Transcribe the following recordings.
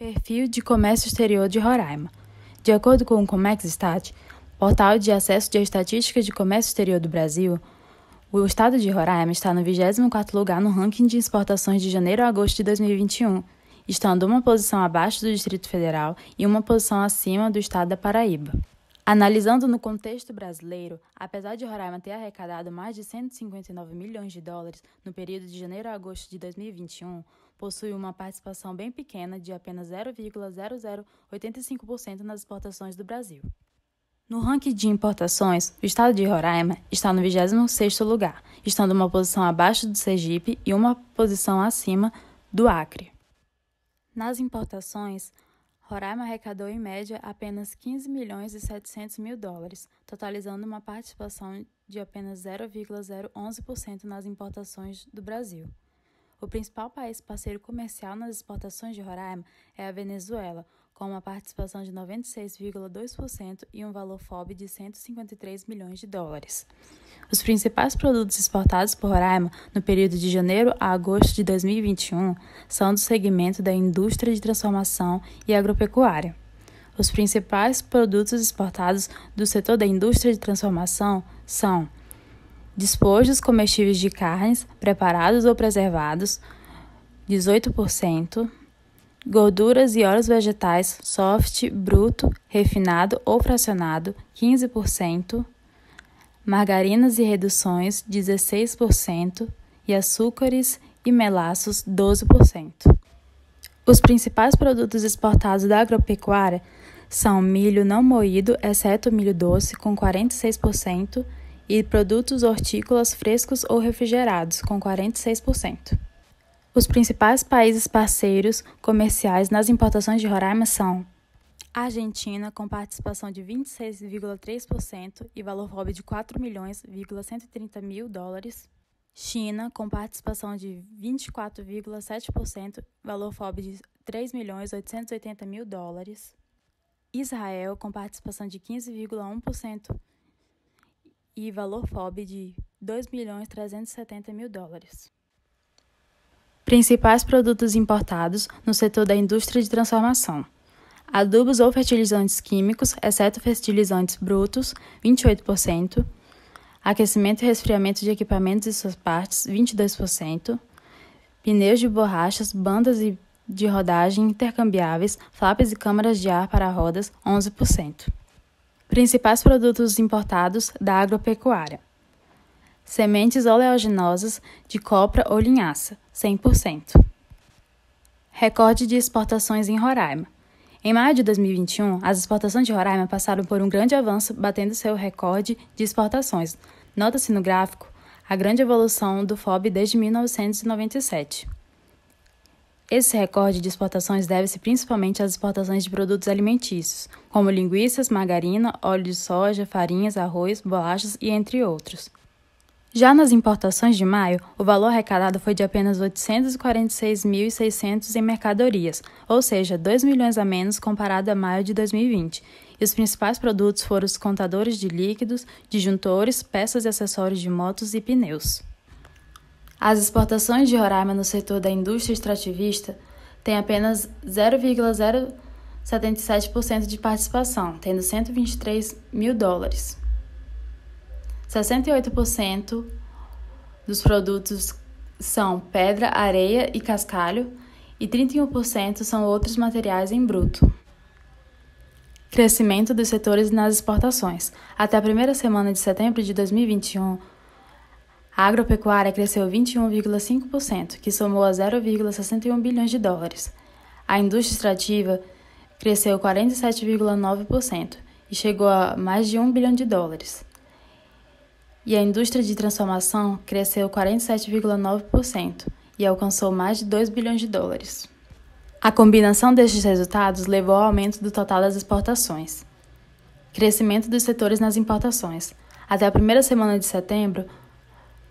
Perfil de Comércio Exterior de Roraima. De acordo com o Comexstat, portal de acesso de estatísticas de comércio exterior do Brasil, o estado de Roraima está no 24º lugar no ranking de exportações de janeiro a agosto de 2021, estando uma posição abaixo do Distrito Federal e uma posição acima do estado da Paraíba. Analisando no contexto brasileiro, apesar de Roraima ter arrecadado mais de 159 milhões de dólares no período de janeiro a agosto de 2021, possui uma participação bem pequena de apenas 0,0085% nas exportações do Brasil. No ranking de importações, o estado de Roraima está no 26º lugar, estando uma posição abaixo do Sergipe e uma posição acima do Acre. Nas importações, Roraima arrecadou em média apenas 15 milhões e 700 mil dólares, totalizando uma participação de apenas 0,011% nas importações do Brasil. O principal país parceiro comercial nas exportações de Roraima é a Venezuela, com uma participação de 96,2% e um valor FOB de 153 milhões de dólares. Os principais produtos exportados por Roraima no período de janeiro a agosto de 2021 são do segmento da indústria de transformação e agropecuária. Os principais produtos exportados do setor da indústria de transformação são Despojos comestíveis de carnes, preparados ou preservados, 18%. Gorduras e óleos vegetais soft, bruto, refinado ou fracionado, 15%. Margarinas e reduções, 16%. E açúcares e melaços, 12%. Os principais produtos exportados da agropecuária são milho não moído, exceto milho doce, com 46%, e produtos hortícolas frescos ou refrigerados, com 46%. Os principais países parceiros comerciais nas importações de Roraima são Argentina, com participação de 26,3% e valor FOB de 4 milhões,130 mil dólares. China, com participação de 24,7%, valor FOB de 3 milhões 880 mil dólares. Israel, com participação de 15,1%, e valor FOB de 2 milhões 370 mil dólares. Principais produtos importados no setor da indústria de transformação: adubos ou fertilizantes químicos, exceto fertilizantes brutos, 28%, aquecimento e resfriamento de equipamentos e suas partes, 22%, pneus de borrachas, bandas de rodagem intercambiáveis, flaps e câmaras de ar para rodas, 11%. Principais produtos importados da agropecuária: sementes oleaginosas de copra ou linhaça, 100%. Recorde de exportações em Roraima. Em maio de 2021, as exportações de Roraima passaram por um grande avanço, batendo seu recorde de exportações. Nota-se no gráfico a grande evolução do FOB desde 1997. Esse recorde de exportações deve-se principalmente às exportações de produtos alimentícios, como linguiças, margarina, óleo de soja, farinhas, arroz, bolachas e entre outros. Já nas importações de maio, o valor arrecadado foi de apenas 846.600 em mercadorias, ou seja, 2 milhões a menos comparado a maio de 2020. E os principais produtos foram os contadores de líquidos, disjuntores, peças e acessórios de motos e pneus. As exportações de Roraima no setor da indústria extrativista têm apenas 0,077% de participação, tendo 123 mil dólares. 68% dos produtos são pedra, areia e cascalho, e 31% são outros materiais em bruto. Crescimento dos setores nas exportações. Até a primeira semana de setembro de 2021, a agropecuária cresceu 21,5%, que somou a 0,61 bilhões de dólares. A indústria extrativa cresceu 47,9% e chegou a mais de 1 bilhão de dólares. E a indústria de transformação cresceu 47,9% e alcançou mais de 2 bilhões de dólares. A combinação destes resultados levou ao aumento do total das exportações. Crescimento dos setores nas importações. Até a primeira semana de setembro,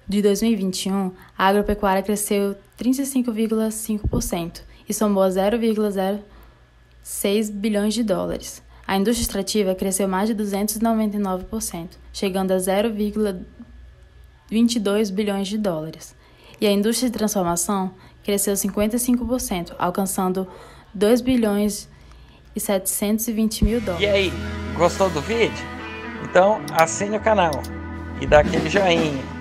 de 2021, a agropecuária cresceu 35,5% e somou 0,06 bilhões de dólares. A indústria extrativa cresceu mais de 299%, chegando a 0,22 bilhões de dólares. E a indústria de transformação cresceu 55%, alcançando 2 bilhões e 720 mil dólares. E aí, gostou do vídeo? Então assine o canal e dá aquele joinha